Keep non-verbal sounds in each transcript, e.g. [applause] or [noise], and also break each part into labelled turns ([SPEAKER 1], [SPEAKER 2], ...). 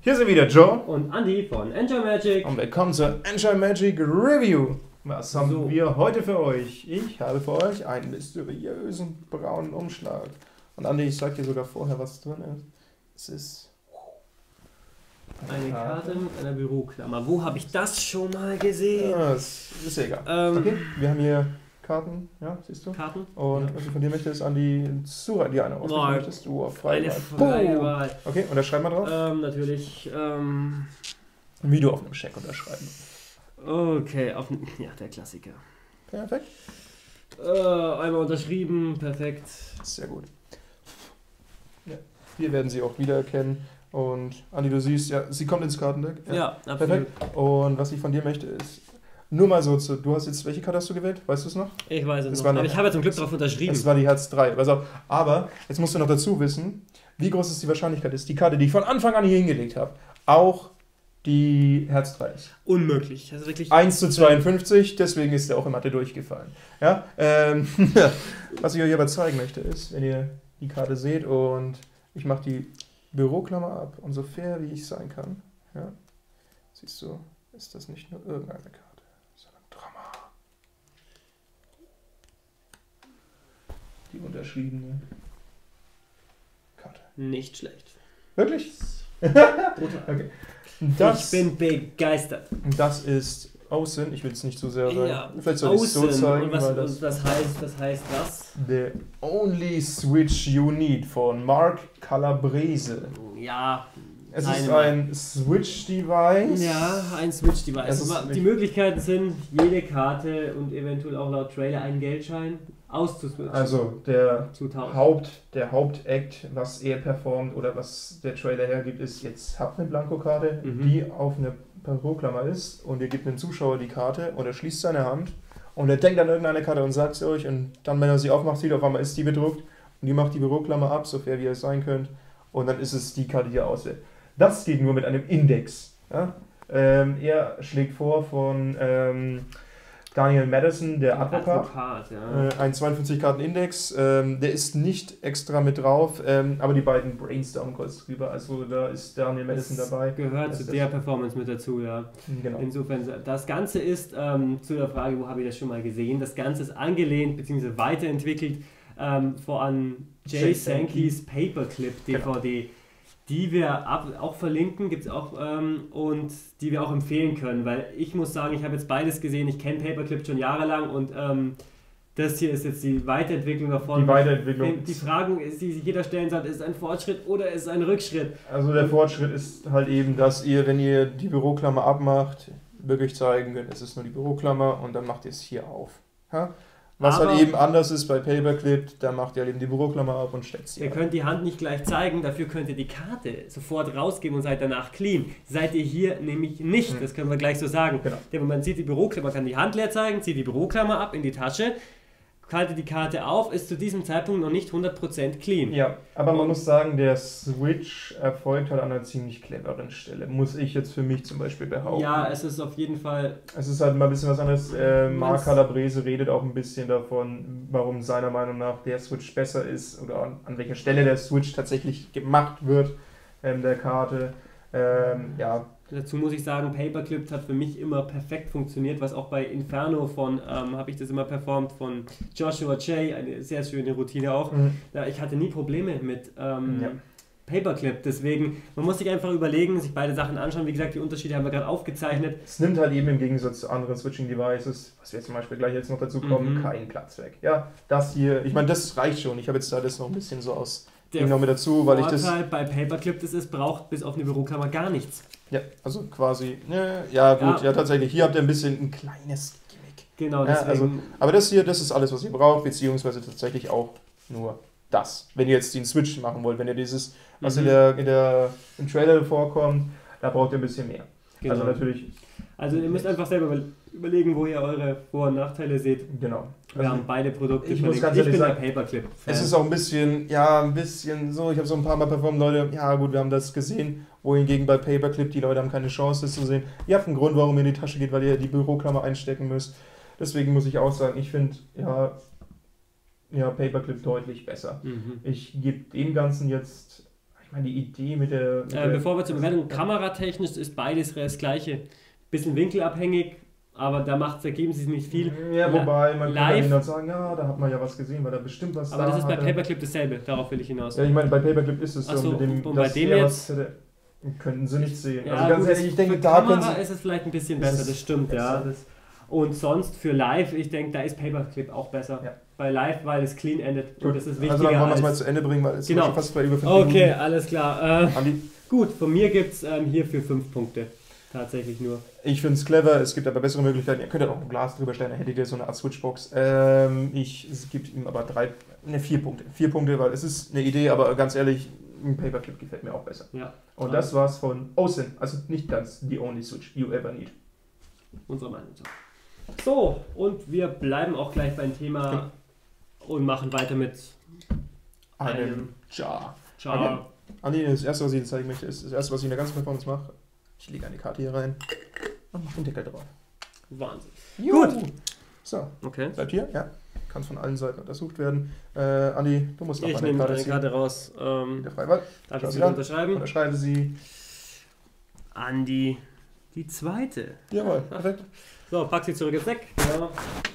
[SPEAKER 1] Hier sind wieder Joe
[SPEAKER 2] und Andy von Enjoy Magic.
[SPEAKER 1] und willkommen zur Enjoy Magic Review. Was haben
[SPEAKER 2] So.
[SPEAKER 1] wir heute für euch? Ich habe für euch einen mysteriösen braunen Umschlag. Und Andi, ich sag dir sogar vorher, was drin ist. Es ist
[SPEAKER 2] Eine Karte mit einer Büroklammer. Wo habe ich das schon mal gesehen?
[SPEAKER 1] Ja, es ist egal.
[SPEAKER 2] Ähm,
[SPEAKER 1] Okay, wir haben hier Karten, ja, siehst du?
[SPEAKER 2] Karten?
[SPEAKER 1] Und
[SPEAKER 2] Ja.
[SPEAKER 1] was ich von dir möchte, ist Andi Zura, die eine
[SPEAKER 2] Boah,
[SPEAKER 1] möchtest. Du auf freie
[SPEAKER 2] Eine
[SPEAKER 1] Wahl.
[SPEAKER 2] freie
[SPEAKER 1] Boom.
[SPEAKER 2] Wahl.
[SPEAKER 1] Okay, und da schreib mal drauf.
[SPEAKER 2] Ähm, natürlich. Ähm,
[SPEAKER 1] Wie du auf einem Scheck unterschreiben.
[SPEAKER 2] okay, auf, ja, der Klassiker.
[SPEAKER 1] Perfekt.
[SPEAKER 2] Äh, einmal unterschrieben, perfekt.
[SPEAKER 1] Sehr gut. Ja, wir werden sie auch wiedererkennen. Und Andi, du siehst, ja, sie kommt ins Kartendeck.
[SPEAKER 2] Ja, absolut.
[SPEAKER 1] Perfekt. Und was ich von dir möchte, ist nur mal so zu. Du hast jetzt, welche Karte hast du gewählt? Weißt du es noch?
[SPEAKER 2] Ich weiß
[SPEAKER 1] Es
[SPEAKER 2] es
[SPEAKER 1] war
[SPEAKER 2] noch.
[SPEAKER 1] eine-
[SPEAKER 2] Aber ich habe ja zum Glück darauf unterschrieben.
[SPEAKER 1] Es war die Herz 3. Pass auf. Aber jetzt musst du noch dazu wissen, wie groß ist die Wahrscheinlichkeit ist, die Karte, die ich von Anfang an hier hingelegt habe, auch die Herz 3 ist.
[SPEAKER 2] Unmöglich. Also wirklich.
[SPEAKER 1] 1 zu 52, deswegen ist der auch in Mathe durchgefallen. Ja, ähm, [laughs] was ich euch aber zeigen möchte, ist, wenn ihr die Karte seht und ich mache die Büroklammer ab und so fair wie ich sein kann, ja, siehst du, ist das nicht nur irgendeine Karte, unterschriebene Karte.
[SPEAKER 2] Nicht schlecht.
[SPEAKER 1] Wirklich? [laughs] Okay. Das,
[SPEAKER 2] ich bin begeistert.
[SPEAKER 1] das ist Außen, ich will es nicht zu sehr rein.
[SPEAKER 2] Ja,
[SPEAKER 1] Vielleicht soll ich es so zeigen,
[SPEAKER 2] und, was,
[SPEAKER 1] weil das
[SPEAKER 2] das heißt, das heißt was?
[SPEAKER 1] The Only Switch You Need von Mark Calabrese.
[SPEAKER 2] Ja.
[SPEAKER 1] Es ist ein Switch-Device.
[SPEAKER 2] Ja, ein Switch-Device. Die Möglichkeiten sind, jede Karte und eventuell auch laut Trailer einen Geldschein auszuswitchen.
[SPEAKER 1] Also der. Haupt, der Hauptakt, was er performt oder was der Trailer hergibt, ist, jetzt habt eine Blankokarte,
[SPEAKER 2] Mhm.
[SPEAKER 1] die auf eine Büroklammer ist und ihr gebt dem Zuschauer die Karte und er schließt seine Hand und er denkt an irgendeine Karte und sagt sie euch und dann, wenn er sie aufmacht, sieht er auf einmal ist die bedruckt und die macht die Büroklammer ab, so fair wie ihr es sein könnt und dann ist es die Karte, die er auswählt. Das geht nur mit einem Index. Ja? Ähm, er schlägt vor von ähm, Daniel Madison, der Advokat.
[SPEAKER 2] Advokat, ja.
[SPEAKER 1] Äh, ein 52-Karten-Index, ähm, der ist nicht extra mit drauf, ähm, aber die beiden brainstormen kurz drüber. Also da ist Daniel Madison
[SPEAKER 2] Das
[SPEAKER 1] dabei.
[SPEAKER 2] Gehört
[SPEAKER 1] Das
[SPEAKER 2] zu der Performance mit dazu, ja.
[SPEAKER 1] Genau.
[SPEAKER 2] Insofern, das Ganze ist, ähm, zu der Frage, wo habe ich das schon mal gesehen, das Ganze ist angelehnt bzw. weiterentwickelt ähm, von Jay
[SPEAKER 1] Jay Sankey.
[SPEAKER 2] Sankey's Paperclip
[SPEAKER 1] Genau.
[SPEAKER 2] Die wir ab, auch verlinken, gibt es auch, ähm, und die wir auch empfehlen können, weil ich muss sagen, ich habe jetzt beides gesehen, ich kenne Paperclip schon jahrelang und ähm, das hier ist jetzt die Weiterentwicklung davon.
[SPEAKER 1] Die Weiterentwicklung.
[SPEAKER 2] Die Fragen, die sich jeder stellen sollte, ist es ein Fortschritt oder ist es ein Rückschritt?
[SPEAKER 1] Also der Fortschritt ist halt eben, dass ihr, wenn ihr die Büroklammer abmacht, wirklich zeigen könnt, es ist nur die Büroklammer und dann macht ihr es hier auf. Ja? Was
[SPEAKER 2] Aber-
[SPEAKER 1] halt eben anders ist bei Paperclip, da macht ihr halt eben die Büroklammer ab und steckt sie
[SPEAKER 2] Ihr
[SPEAKER 1] ab.
[SPEAKER 2] könnt die Hand nicht gleich zeigen, dafür könnt ihr die Karte sofort rausgeben und seid danach clean. Seid ihr hier nämlich nicht,
[SPEAKER 1] Hm.
[SPEAKER 2] das können wir gleich so sagen.
[SPEAKER 1] Genau.
[SPEAKER 2] Denn man sieht die Büroklammer, man kann die Hand leer zeigen, zieht die Büroklammer ab in die Tasche, haltet die Karte auf, ist zu diesem Zeitpunkt noch nicht 100% clean.
[SPEAKER 1] Ja, aber man
[SPEAKER 2] Und-
[SPEAKER 1] muss sagen, der Switch erfolgt halt an einer ziemlich cleveren Stelle. Muss ich jetzt für mich zum Beispiel behaupten.
[SPEAKER 2] Ja, es ist auf jeden Fall
[SPEAKER 1] Es ist halt mal ein bisschen was anderes. Äh, Marc Calabrese redet auch ein bisschen davon, warum seiner Meinung nach der Switch besser ist oder an, an welcher Stelle der Switch tatsächlich gemacht wird, ähm, der Karte. Ähm, ja,
[SPEAKER 2] Dazu muss ich sagen, Paperclip hat für mich immer perfekt funktioniert, was auch bei Inferno von, ähm, habe ich das immer performt, von Joshua Jay, eine sehr schöne Routine auch. Ja, ich hatte nie Probleme mit ähm,
[SPEAKER 1] Ja.
[SPEAKER 2] Paperclip, deswegen, man muss sich einfach überlegen, sich beide Sachen anschauen. Wie gesagt, die Unterschiede haben wir gerade aufgezeichnet.
[SPEAKER 1] es nimmt halt eben im Gegensatz zu anderen Switching-Devices, was wir zum Beispiel gleich jetzt noch dazu kommen,
[SPEAKER 2] Mhm.
[SPEAKER 1] keinen Platz weg. Ja, das hier, ich meine, das reicht schon. Ich habe jetzt da das noch ein bisschen so aus.
[SPEAKER 2] Der
[SPEAKER 1] noch mit dazu, weil ich das.
[SPEAKER 2] Vorteil bei Paperclip ist, es braucht bis auf eine Büroklammer gar nichts.
[SPEAKER 1] Ja, also quasi. Ja, ja gut, ja.
[SPEAKER 2] Ja.
[SPEAKER 1] tatsächlich. Hier habt ihr ein bisschen ein kleines Gimmick.
[SPEAKER 2] Genau,
[SPEAKER 1] Ja, also- Aber das hier, das ist alles, was ihr braucht, beziehungsweise tatsächlich auch nur das. Wenn ihr jetzt den Switch machen wollt, wenn ihr dieses, was in
[SPEAKER 2] Mhm.
[SPEAKER 1] der, in der, im Trailer vorkommt, da braucht ihr ein bisschen mehr.
[SPEAKER 2] genau.
[SPEAKER 1] Also natürlich,
[SPEAKER 2] Also ihr müsst einfach selber über- überlegen, wo ihr eure Vor- und Nachteile seht.
[SPEAKER 1] genau.
[SPEAKER 2] Wir
[SPEAKER 1] Also,
[SPEAKER 2] haben beide Produkte
[SPEAKER 1] ich muss ganz
[SPEAKER 2] ich
[SPEAKER 1] ehrlich
[SPEAKER 2] bin
[SPEAKER 1] sagen,
[SPEAKER 2] der Paperclip.
[SPEAKER 1] es ist auch ein bisschen, ja, ein bisschen so, ich habe so ein paar Mal performt, Leute, ja gut, wir haben das gesehen, wohingegen bei Paperclip die Leute haben keine Chance, zu sehen. Ihr habt einen Grund, warum ihr in die Tasche geht, weil ihr die Büroklammer einstecken müsst. Deswegen muss ich auch sagen, ich finde, ja, ja, Paperclip deutlich besser.
[SPEAKER 2] Mhm.
[SPEAKER 1] Ich gebe dem Ganzen jetzt, ich meine, die Idee mit der. Mit
[SPEAKER 2] Äh, bevor wir zur Bewertung, kameratechnisch ist beides das gleiche. Bisschen winkelabhängig, aber da, macht, da geben sie nicht viel.
[SPEAKER 1] Ja, wobei, man kann
[SPEAKER 2] Live-
[SPEAKER 1] dann dann sagen, ja, da hat man ja was gesehen, weil da bestimmt was
[SPEAKER 2] Aber
[SPEAKER 1] da
[SPEAKER 2] das ist bei
[SPEAKER 1] hatte.
[SPEAKER 2] Paperclip dasselbe, darauf will ich hinaus.
[SPEAKER 1] Ja, ich meine, bei Paperclip ist es so,
[SPEAKER 2] so,
[SPEAKER 1] mit dem,
[SPEAKER 2] und bei dem jetzt-
[SPEAKER 1] was hätte, könnten sie nicht sehen.
[SPEAKER 2] Ja,
[SPEAKER 1] also ganz
[SPEAKER 2] gut,
[SPEAKER 1] ehrlich, ich denke, da können
[SPEAKER 2] Kamera
[SPEAKER 1] sie...
[SPEAKER 2] ist es vielleicht ein bisschen besser, das stimmt, ja. Das, und sonst für Live, ich denke, da ist Paperclip auch besser.
[SPEAKER 1] Ja.
[SPEAKER 2] Bei Live, weil es clean endet und
[SPEAKER 1] Gut,
[SPEAKER 2] das ist
[SPEAKER 1] also
[SPEAKER 2] wichtiger
[SPEAKER 1] dann wollen wir es mal zu Ende bringen, weil es
[SPEAKER 2] Genau.
[SPEAKER 1] fast bei über 5
[SPEAKER 2] Okay, alles klar. Äh, gut, von mir gibt es ähm, hier für 5 Punkte. Tatsächlich nur.
[SPEAKER 1] ich finde es clever, es gibt aber bessere Möglichkeiten. Ihr könnt ja auch ein Glas drüber stellen, dann hättet ihr so eine Art Switchbox. Ähm, ich, es gibt ihm aber drei, ne, vier Punkte. Vier Punkte, weil es ist eine Idee, aber ganz ehrlich, ein Paperclip gefällt mir auch besser.
[SPEAKER 2] Ja,
[SPEAKER 1] Und das war's von Osin, also nicht ganz the only Switch you ever need.
[SPEAKER 2] unsere Meinung. So. so, und wir bleiben auch gleich beim Thema und machen weiter mit
[SPEAKER 1] Einem
[SPEAKER 2] Einem
[SPEAKER 1] Jar.
[SPEAKER 2] Char.
[SPEAKER 1] Andi, das erste, was ich Ihnen zeigen möchte, ist das erste, was ich in der ganzen Performance mache. Ich lege eine Karte hier rein und mache den Deckel drauf.
[SPEAKER 2] Wahnsinn.
[SPEAKER 1] Gut. So,
[SPEAKER 2] Okay.
[SPEAKER 1] bleibt hier, ja. Kann von allen Seiten untersucht werden. Äh, Andi, du musst noch
[SPEAKER 2] Ich
[SPEAKER 1] eine
[SPEAKER 2] nehme
[SPEAKER 1] Karte.
[SPEAKER 2] Karte raus. Ähm,
[SPEAKER 1] Der Freiwahl.
[SPEAKER 2] darf ich
[SPEAKER 1] sie
[SPEAKER 2] sie
[SPEAKER 1] an.
[SPEAKER 2] unterschreiben?
[SPEAKER 1] Unterschreibe sie.
[SPEAKER 2] Andi, die zweite.
[SPEAKER 1] Jawohl, [laughs] perfekt.
[SPEAKER 2] So, pack sie zurück ins Deck. Ja,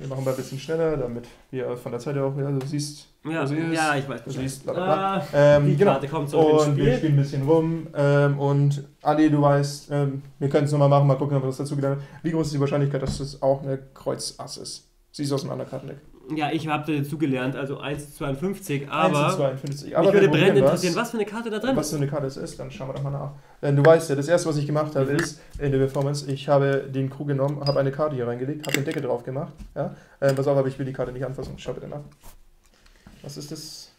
[SPEAKER 1] Wir machen mal ein bisschen schneller, damit wir von der Zeit her auch, ja, du siehst,
[SPEAKER 2] ja,
[SPEAKER 1] wo sie ist.
[SPEAKER 2] ja ich weiß.
[SPEAKER 1] Du siehst, bla,
[SPEAKER 2] Bescheid.
[SPEAKER 1] bla,
[SPEAKER 2] Ah,
[SPEAKER 1] Ähm,
[SPEAKER 2] die
[SPEAKER 1] genau.
[SPEAKER 2] Karte kommt zurück ins
[SPEAKER 1] Und wir
[SPEAKER 2] Spiel.
[SPEAKER 1] spielen ein bisschen rum. Ähm, und Andi, du weißt, ähm, wir können es nochmal machen, mal gucken, ob wir das dazu gelernt haben. Wie groß ist die Wahrscheinlichkeit, dass das auch eine Kreuz-Ass ist? Siehst du aus einem anderen Kartendeck?
[SPEAKER 2] Ja, ich habe dazu gelernt, also 1,52, aber
[SPEAKER 1] 1 zu 52.
[SPEAKER 2] mich
[SPEAKER 1] Aber wir
[SPEAKER 2] würde brennend
[SPEAKER 1] was.
[SPEAKER 2] interessieren, was für eine Karte da drin
[SPEAKER 1] Was
[SPEAKER 2] ist.
[SPEAKER 1] für eine Karte es ist, dann schauen wir doch mal nach. Denn du weißt ja, das erste, was ich gemacht habe,
[SPEAKER 2] Mhm.
[SPEAKER 1] ist in der Performance, ich habe den Crew genommen, habe eine Karte hier reingelegt, habe den Deckel drauf gemacht. Ja? Äh, pass auf, aber ich will die Karte nicht anfassen. Schau bitte nach. Was ist das?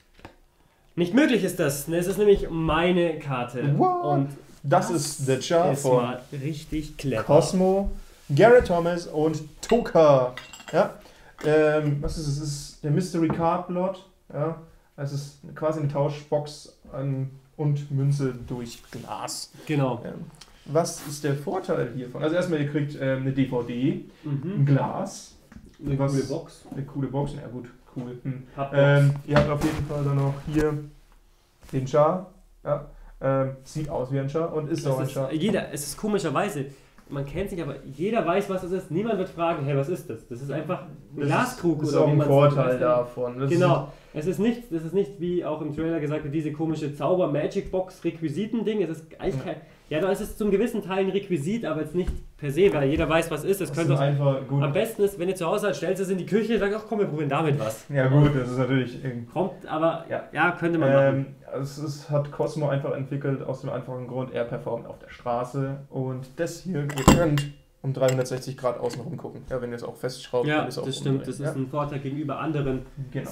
[SPEAKER 2] Nicht möglich ist das. Es ist nämlich meine Karte.
[SPEAKER 1] What?
[SPEAKER 2] Und
[SPEAKER 1] Das ist der Char von
[SPEAKER 2] richtig clever.
[SPEAKER 1] Cosmo, Garrett Thomas und Toka. Ja? Ähm, was ist es? Es ist der Mystery Card Lot. Ja? Es ist quasi eine Tauschbox an, und Münze durch Glas.
[SPEAKER 2] Genau.
[SPEAKER 1] Ähm, was ist der Vorteil hiervon? Also erstmal, ihr kriegt ähm, eine DVD, ein
[SPEAKER 2] Mhm.
[SPEAKER 1] Glas,
[SPEAKER 2] Eine
[SPEAKER 1] Was-
[SPEAKER 2] coole Box.
[SPEAKER 1] eine coole Box, na gut, cool. Hm. Ähm, ihr habt auf jeden Fall dann noch hier den Char. Ja? Ähm, sieht aus wie ein Char und ist auch ein Char.
[SPEAKER 2] jeder, es ist komischerweise, man kennt sich, aber jeder weiß, was es ist. Niemand wird fragen, hey, was ist das? Das ist einfach ein
[SPEAKER 1] Das
[SPEAKER 2] Glaskrug
[SPEAKER 1] ist, ist
[SPEAKER 2] oder
[SPEAKER 1] auch
[SPEAKER 2] wie
[SPEAKER 1] ein Vorteil davon. Das
[SPEAKER 2] Genau. Es ist nicht, das ist nicht, wie auch im Trailer gesagt wird, diese komische Zauber-Magic-Box-Requisiten-Ding. Es ist eigentlich
[SPEAKER 1] Ja.
[SPEAKER 2] kein. Ja, da ist es zum gewissen Teil ein Requisit, aber jetzt nicht per se, weil jeder weiß, was es ist. Es
[SPEAKER 1] Das
[SPEAKER 2] könnte
[SPEAKER 1] ist einfach gut.
[SPEAKER 2] am besten ist, wenn ihr zu Hause seid, stellt es in die Küche, sagt, ach komm, wir probieren damit was.
[SPEAKER 1] Ja gut, das ist natürlich.
[SPEAKER 2] Kommt, aber
[SPEAKER 1] Ja.
[SPEAKER 2] ja, könnte man machen.
[SPEAKER 1] Ähm, es ist, hat Cosmo einfach entwickelt aus dem einfachen Grund, er performt auf der Straße und das hier, ihr könnt um 360 Grad außen rum gucken. Ja, wenn ihr es auch festschraubt,
[SPEAKER 2] Ja,
[SPEAKER 1] ihr es auch
[SPEAKER 2] das stimmt.
[SPEAKER 1] umdrehen.
[SPEAKER 2] Das ist ein Vorteil gegenüber anderen
[SPEAKER 1] ja?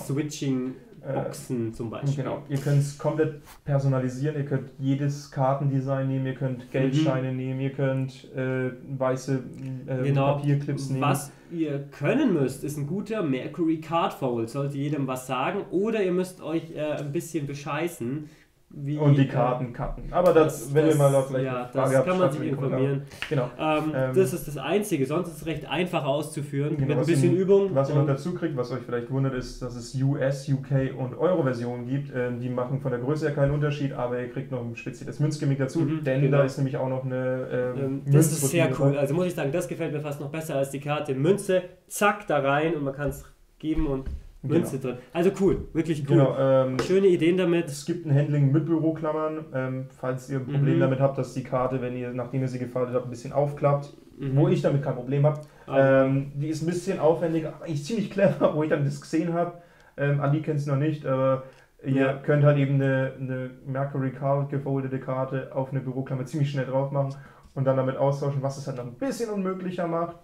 [SPEAKER 1] Genau.
[SPEAKER 2] Switching-Boxen zum Beispiel.
[SPEAKER 1] Genau, ihr könnt es komplett personalisieren, ihr könnt jedes Kartendesign nehmen, ihr könnt Geldscheine nehmen, ihr könnt äh, weiße äh,
[SPEAKER 2] Genau.
[SPEAKER 1] Papierclips nehmen.
[SPEAKER 2] Was ihr können müsst, ist ein guter Mercury Card Fold. Sollte jedem was sagen. Oder ihr müsst euch äh, ein bisschen bescheißen. Wie,
[SPEAKER 1] Und die
[SPEAKER 2] äh,
[SPEAKER 1] Karten cutten. Aber das, wenn ihr mal da vielleicht
[SPEAKER 2] ja,
[SPEAKER 1] eine
[SPEAKER 2] das
[SPEAKER 1] Frage habt,
[SPEAKER 2] kann man sich informieren.
[SPEAKER 1] Genau.
[SPEAKER 2] Ähm,
[SPEAKER 1] Ähm,
[SPEAKER 2] das ist das Einzige. Sonst ist es recht einfach auszuführen.
[SPEAKER 1] Genau,
[SPEAKER 2] mit ein bisschen
[SPEAKER 1] ihr-
[SPEAKER 2] Übung.
[SPEAKER 1] Was ihr noch dazu kriegt, was euch vielleicht wundert, ist, dass es US, UK und Euro-Versionen gibt. Ähm, die machen von der Größe her keinen Unterschied, aber ihr kriegt noch ein spezielles Münzgimmick dazu,
[SPEAKER 2] Mhm,
[SPEAKER 1] denn
[SPEAKER 2] genau.
[SPEAKER 1] da ist nämlich auch noch eine ähm,
[SPEAKER 2] Ähm, das ist sehr cool. Also muss ich sagen, das gefällt mir fast noch besser als die Karte. Münze, zack, da rein und man kann es geben und Münze drin. Also cool, wirklich cool.
[SPEAKER 1] Genau, ähm,
[SPEAKER 2] Schöne Ideen damit.
[SPEAKER 1] es gibt ein Handling mit Büroklammern, ähm, falls ihr ein Problem
[SPEAKER 2] Mhm.
[SPEAKER 1] damit habt, dass die Karte, wenn ihr, nachdem ihr sie gefaltet habt, ein bisschen aufklappt,
[SPEAKER 2] Mhm.
[SPEAKER 1] wo ich damit kein Problem habe.
[SPEAKER 2] Aber-
[SPEAKER 1] Ähm, die ist ein bisschen aufwendiger, aber eigentlich ziemlich clever, wo ich dann das gesehen habe. Ähm, Andi kennt es noch nicht, aber ihr
[SPEAKER 2] Ja.
[SPEAKER 1] könnt halt eben eine, eine Mercury Card gefoldete Karte auf eine Büroklammer ziemlich schnell drauf machen und dann damit austauschen, was es halt noch ein bisschen unmöglicher macht.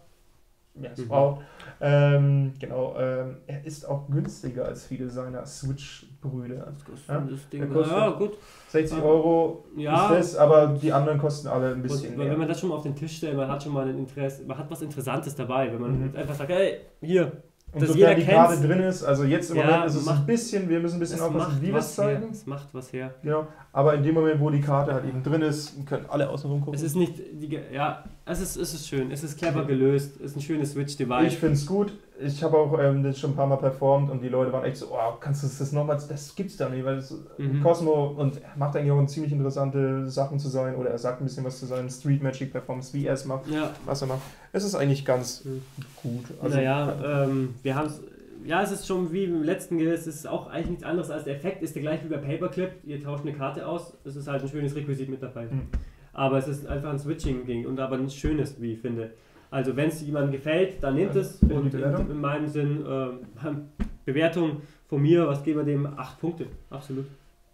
[SPEAKER 1] Es
[SPEAKER 2] Mhm.
[SPEAKER 1] Ähm, genau, ähm, er ist auch günstiger als viele seiner Switch-Brüder. Ja,
[SPEAKER 2] das Ding, ja, gut.
[SPEAKER 1] 60
[SPEAKER 2] Ah.
[SPEAKER 1] Euro
[SPEAKER 2] Ja.
[SPEAKER 1] ist das, aber die anderen kosten alle ein bisschen
[SPEAKER 2] Und
[SPEAKER 1] mehr.
[SPEAKER 2] wenn man das schon mal auf den Tisch stellt, man hat schon mal ein Interesse, man hat was Interessantes dabei, wenn man
[SPEAKER 1] Mhm.
[SPEAKER 2] einfach sagt, hey, hier,
[SPEAKER 1] Und
[SPEAKER 2] dass jeder
[SPEAKER 1] die
[SPEAKER 2] kennt's.
[SPEAKER 1] drin ist, also jetzt im
[SPEAKER 2] Ja,
[SPEAKER 1] Moment ist es
[SPEAKER 2] macht-
[SPEAKER 1] ein bisschen, wir müssen ein bisschen aufpassen, wie wir es zeigen.
[SPEAKER 2] Es macht was her.
[SPEAKER 1] Genau. Aber in dem Moment, wo die Karte halt eben drin ist, können alle außen rum gucken.
[SPEAKER 2] Es ist nicht, die, ge- ja, es ist, es ist schön, es ist clever gelöst, es ist ein schönes
[SPEAKER 1] ich
[SPEAKER 2] Switch-Device.
[SPEAKER 1] finde es gut. Ich habe auch ähm, das schon ein paar Mal performt und die Leute waren echt so, oh, kannst du das nochmal, das gibt's da nicht, weil es
[SPEAKER 2] Mhm.
[SPEAKER 1] Cosmo und er macht eigentlich auch ziemlich interessante Sachen zu sein oder er sagt ein bisschen was zu seinen Street Magic Performance, wie er es macht,
[SPEAKER 2] Ja,
[SPEAKER 1] was er macht. Es ist eigentlich ganz
[SPEAKER 2] Mhm.
[SPEAKER 1] gut.
[SPEAKER 2] naja, ähm, wir haben es. Ja, es ist schon wie im letzten es ist auch eigentlich nichts anderes als der Effekt, ist der gleich wie bei Paperclip. Ihr tauscht eine Karte aus, es ist halt ein schönes Requisit mit dabei.
[SPEAKER 1] Mhm.
[SPEAKER 2] Aber es ist einfach ein Switching-Ding und aber nichts Schönes, wie ich finde. Also, wenn es jemandem gefällt, dann
[SPEAKER 1] Ja,
[SPEAKER 2] es. Und in, in meinem Sinn, äh, [laughs] Bewertung von mir, was geben wir dem? 8 Punkte, absolut.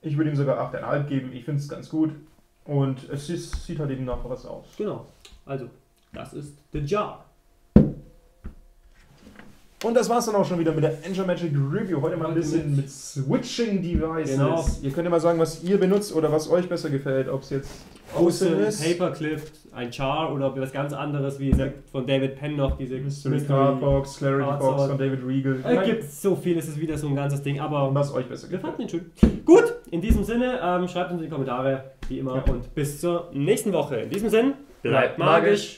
[SPEAKER 1] ich würde ihm sogar 8,5 geben, ich finde es ganz gut und es ist, sieht halt eben nach was aus.
[SPEAKER 2] Genau. Also, das ist The Jar.
[SPEAKER 1] Und das war's dann auch schon wieder mit der Angel Magic Review. Heute mal ein bisschen mit Switching Devices.
[SPEAKER 2] Genau.
[SPEAKER 1] Ihr könnt ja mal sagen, was ihr benutzt oder was euch besser gefällt. Ob es jetzt Außen ist,
[SPEAKER 2] Paperclip, ein Char oder was ganz anderes, wie von David Penn noch, diese
[SPEAKER 1] Mystery Card Box, Clarity
[SPEAKER 2] Card
[SPEAKER 1] Box von David Regal.
[SPEAKER 2] Es
[SPEAKER 1] meine,
[SPEAKER 2] gibt so viel, es ist wieder so ein ganzes Ding, aber
[SPEAKER 1] was euch besser
[SPEAKER 2] wir
[SPEAKER 1] gefällt.
[SPEAKER 2] fanden ihn schön. Gut, in diesem Sinne, ähm, schreibt uns in die Kommentare, wie immer,
[SPEAKER 1] Ja.
[SPEAKER 2] und bis zur nächsten Woche. In diesem Sinne, bleibt
[SPEAKER 1] Bleibt magisch.
[SPEAKER 2] magisch.